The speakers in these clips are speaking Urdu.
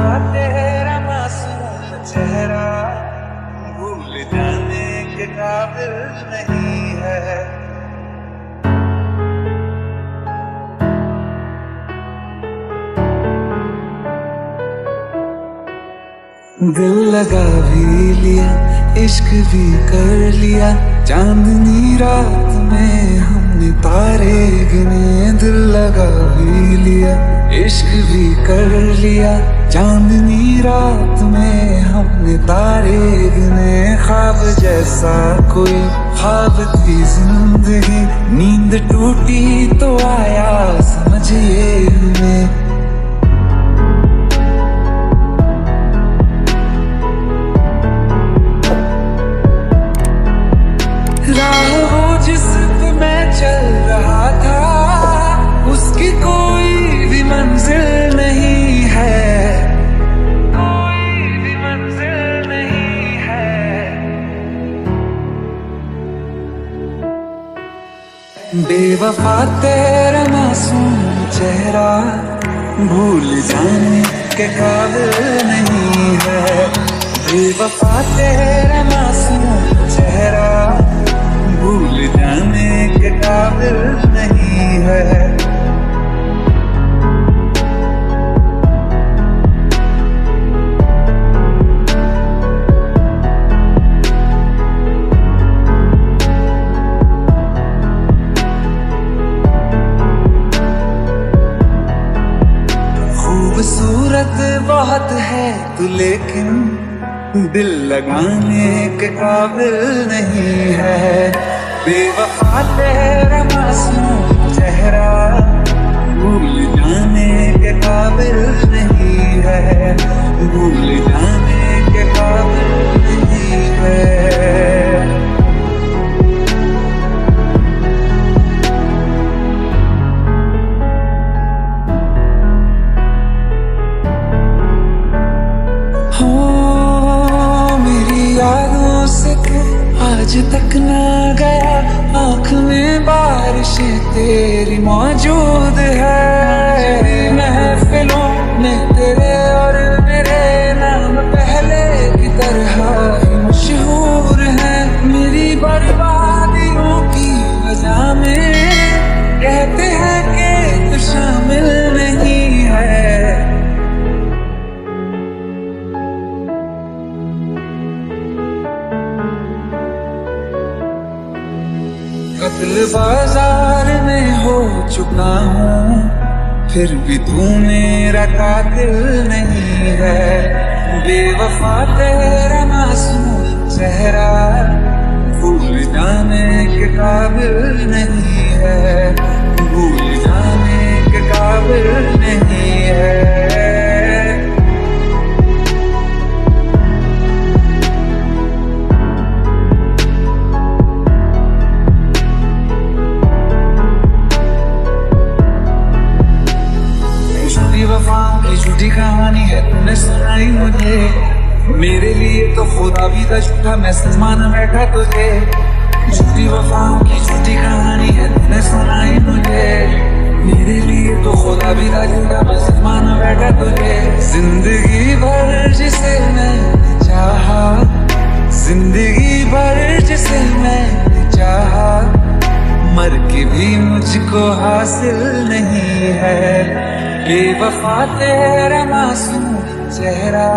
تیرا معصوم چہرہ۔ بھول جانے کے قابل نہیں ہے۔ دل لگا بھی لیا، عشق بھی کر لیا۔ چاندنی رات میں ہم نے تارے گنے، دل لگا بھی لیا۔ عشق بھی کر لیا، چاندنی رات میں ہم نے تارے گنے خواب جیسا کوئی خواب تھی زندگی، نیند ٹوٹی تو آیا سمجھیے ہمیں۔ بے وفا تیرا معصوم چہرہ بھول جانے کے قابل نہیں ہے۔ بے وفا تیرا معصوم چہرہ ہے تو لیکن دل لگانے کے قابل نہیں ہے۔ بے وفا تیرا معصوم سکے آج تک نہ گیا آنکھ میں بارشیں تیری موجود ہے قتل بازار میں ہو چکا ہوں، پھر بھی تو میرا قاتل نہیں ہے۔ بے وفا تیرا معصوم چہرہ بھول جانے کے قابل نہیں سنائی مجھے۔ میرے لیے تو خدا بھی تھا میں سچ بیٹھا تجھے۔ جھوٹی وفاؤں کی جھوٹی کہانی ہے تم نے سنائی مجھے۔ میرے لیے تو خدا بھی تھا میں سچ بیٹھا تجھے۔ زندگی بھر جسے میں چاہا، زندگی بھر جسے میں چاہا۔ مر کے بھی مجھ کو حاصل نہیں ہے۔ بے وفا تیرا معصوم چہرہ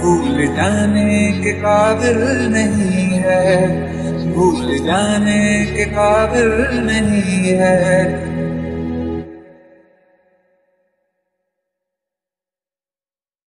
بھول جانے کے قابل نہیں ہے، بھول جانے کے قابل نہیں ہے۔